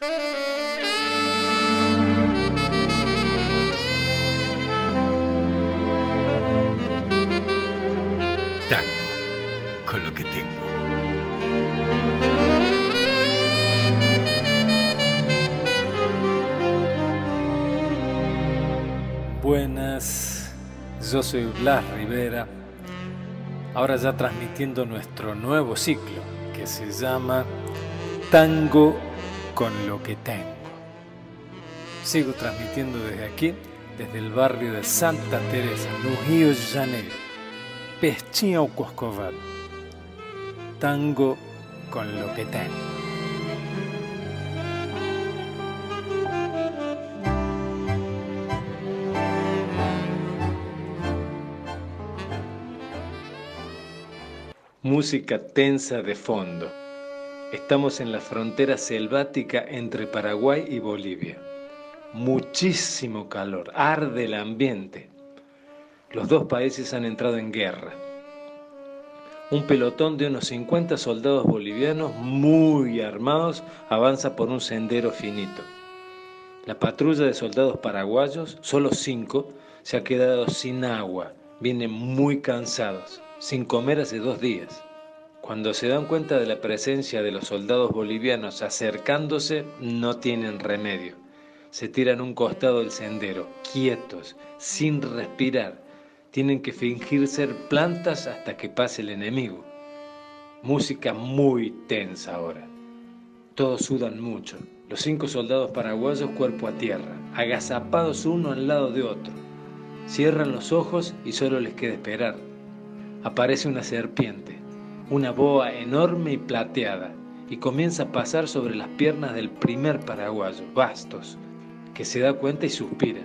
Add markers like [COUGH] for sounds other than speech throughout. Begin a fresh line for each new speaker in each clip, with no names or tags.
Tango, con lo que tengo.
Buenas, yo soy Blas Rivera, ahora ya transmitiendo nuestro nuevo ciclo que se llama Tango con lo que tengo. Sigo transmitiendo desde aquí, desde el barrio de Santa Teresa, no Río de Janeiro, o Corcovado. Tango con lo que tengo. Música tensa de fondo. Estamos en la frontera selvática entre Paraguay y Bolivia. Muchísimo calor, arde el ambiente. Los dos países han entrado en guerra. Un pelotón de unos 50 soldados bolivianos muy armados avanza por un sendero finito. La patrulla de soldados paraguayos, solo cinco, se ha quedado sin agua. Vienen muy cansados sin comer hace dos días. Cuando se dan cuenta de la presencia de los soldados bolivianos acercándose, no tienen remedio. Se tiran un costado del sendero, quietos, sin respirar. Tienen que fingir ser plantas hasta que pase el enemigo. Música muy tensa ahora. Todos sudan mucho. Los cinco soldados paraguayos cuerpo a tierra, agazapados uno al lado de otro. Cierran los ojos y solo les queda esperar aparece una serpiente, una boa enorme y plateada, y comienza a pasar sobre las piernas del primer paraguayo, Bastos, que se da cuenta y suspira,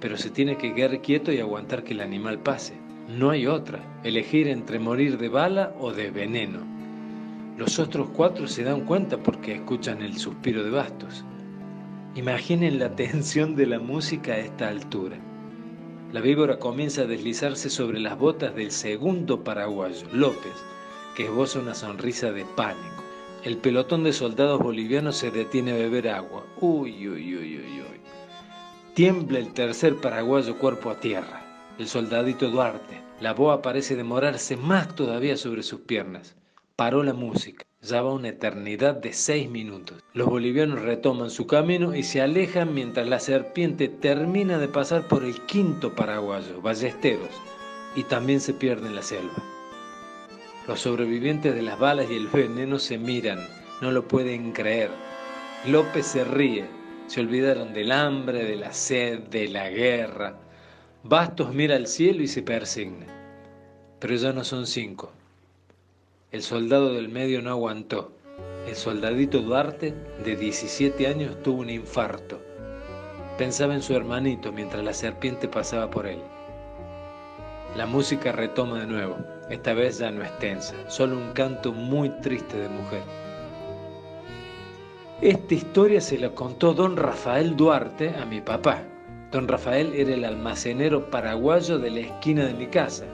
pero se tiene que quedar quieto y aguantar que el animal pase. No hay otra, elegir entre morir de bala o de veneno. Los otros cuatro se dan cuenta porque escuchan el suspiro de Bastos. Imaginen la tensión de la música a esta altura. La víbora comienza a deslizarse sobre las botas del segundo paraguayo, López, que esboza una sonrisa de pánico. El pelotón de soldados bolivianos se detiene a beber agua. Uy, uy, uy, uy, uy. Tiembla el tercer paraguayo cuerpo a tierra, el soldadito Duarte. La boa parece demorarse más todavía sobre sus piernas. Paró la música. Ya va una eternidad de seis minutos. Los bolivianos retoman su camino y se alejan mientras la serpiente termina de pasar por el quinto paraguayo, Ballesteros, y también se pierde en la selva. Los sobrevivientes de las balas y el veneno se miran, no lo pueden creer. López se ríe, se olvidaron del hambre, de la sed, de la guerra. Bastos mira al cielo y se persigna. Pero ya no son cinco, el soldado del medio no aguantó. El soldadito Duarte, de 17 años, tuvo un infarto. Pensaba en su hermanito mientras la serpiente pasaba por él. La música retoma de nuevo. Esta vez ya no es tensa, solo un canto muy triste de mujer. Esta historia se la contó don Rafael Duarte a mi papá. Don Rafael era el almacenero paraguayo de la esquina de mi casa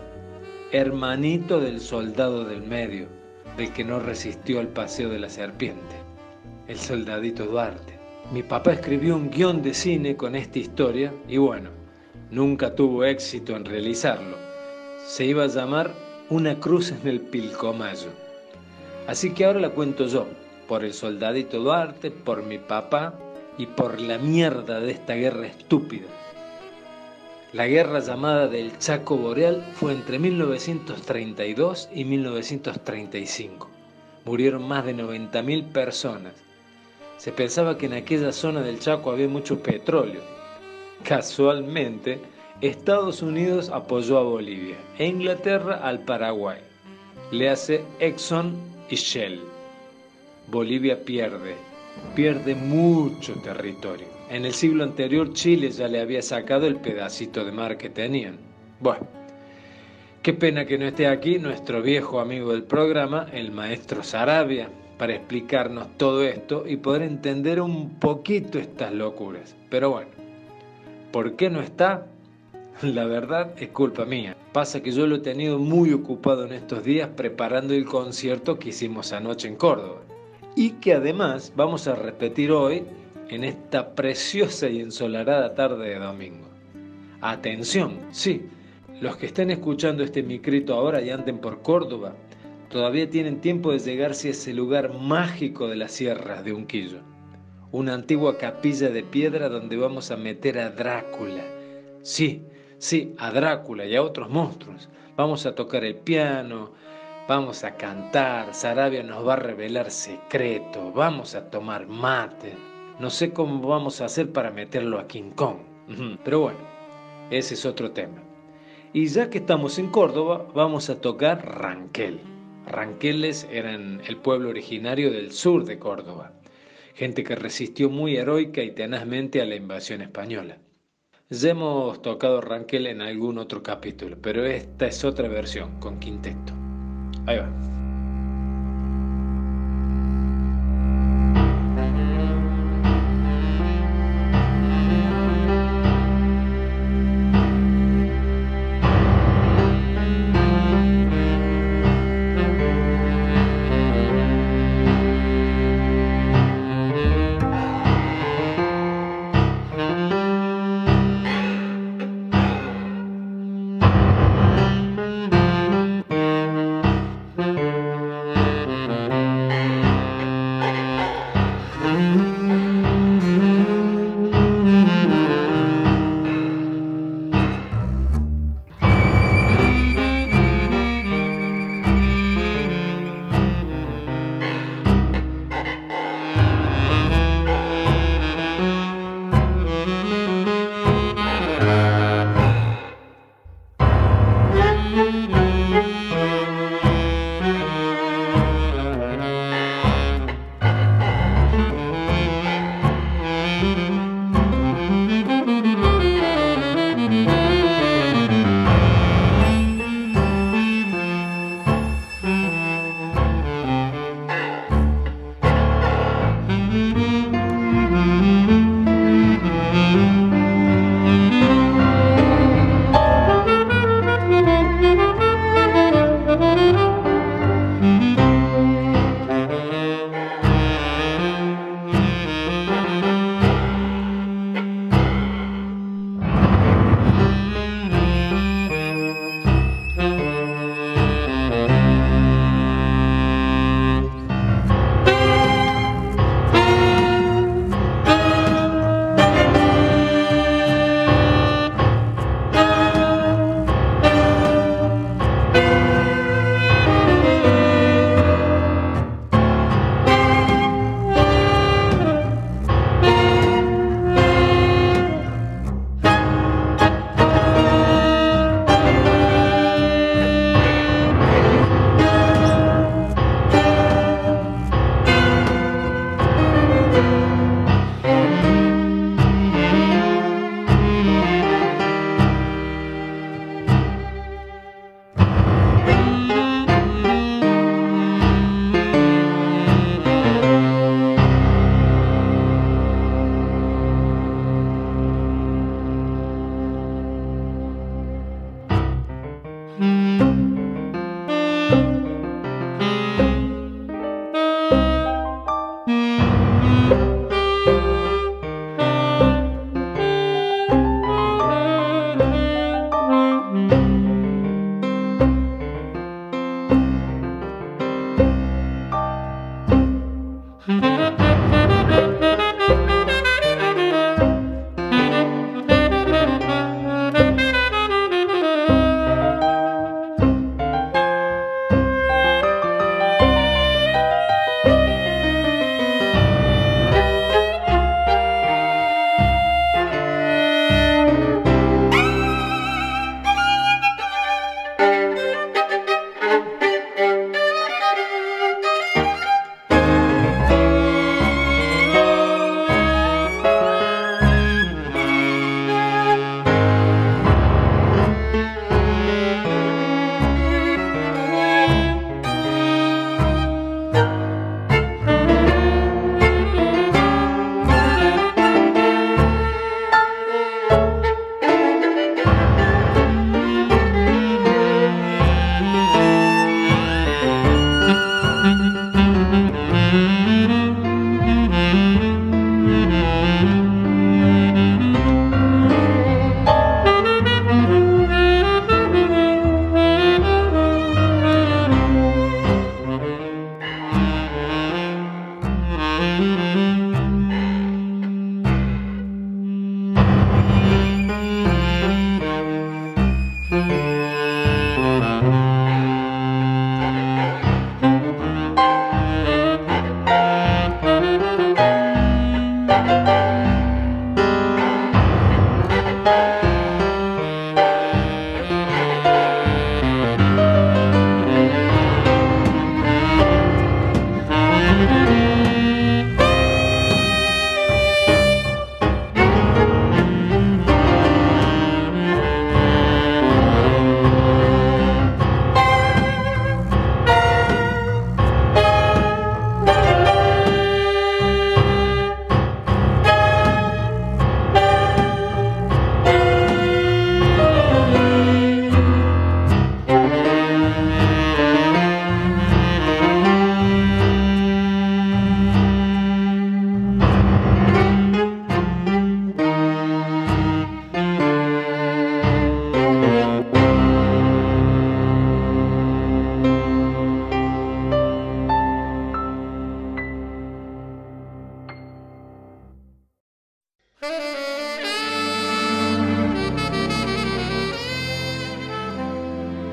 hermanito del soldado del medio, del que no resistió al paseo de la serpiente, el soldadito Duarte. Mi papá escribió un guion de cine con esta historia y bueno, nunca tuvo éxito en realizarlo. Se iba a llamar Una cruz en el Pilcomayo. Así que ahora la cuento yo, por el soldadito Duarte, por mi papá y por la mierda de esta guerra estúpida la guerra llamada del Chaco Boreal fue entre 1932 y 1935. Murieron más de 90.000 personas. Se pensaba que en aquella zona del Chaco había mucho petróleo. Casualmente, Estados Unidos apoyó a Bolivia e Inglaterra al Paraguay. Le hace Exxon y Shell. Bolivia pierde, pierde mucho territorio. En el siglo anterior Chile ya le había sacado el pedacito de mar que tenían. Bueno, qué pena que no esté aquí nuestro viejo amigo del programa, el maestro Sarabia, para explicarnos todo esto y poder entender un poquito estas locuras. Pero bueno, ¿por qué no está? [LAUGHS] La verdad es culpa mía. Pasa que yo lo he tenido muy ocupado en estos días preparando el concierto que hicimos anoche en Córdoba. y que además vamos a repetir hoy en esta preciosa y ensolarada tarde de domingo. Atención, sí, los que estén escuchando este micrito ahora y anden por Córdoba, todavía tienen tiempo de llegarse a ese lugar mágico de las sierras de Unquillo, una antigua capilla de piedra donde vamos a meter a Drácula. Sí, sí, a Drácula y a otros monstruos. Vamos a tocar el piano, vamos a cantar, Sarabia nos va a revelar secretos, vamos a tomar mate. No sé cómo vamos a hacer para meterlo a King Kong, pero bueno, ese es otro tema. Y ya que estamos en Córdoba, vamos a tocar Ranquel. Ranqueles eran el pueblo originario del sur de Córdoba, gente que resistió muy heroica y tenazmente a la invasión española. Ya hemos tocado Ranquel en algún otro capítulo, pero esta es otra versión con quinteto. Ahí va. Mm-hmm.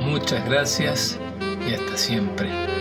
Muchas gracias y hasta siempre.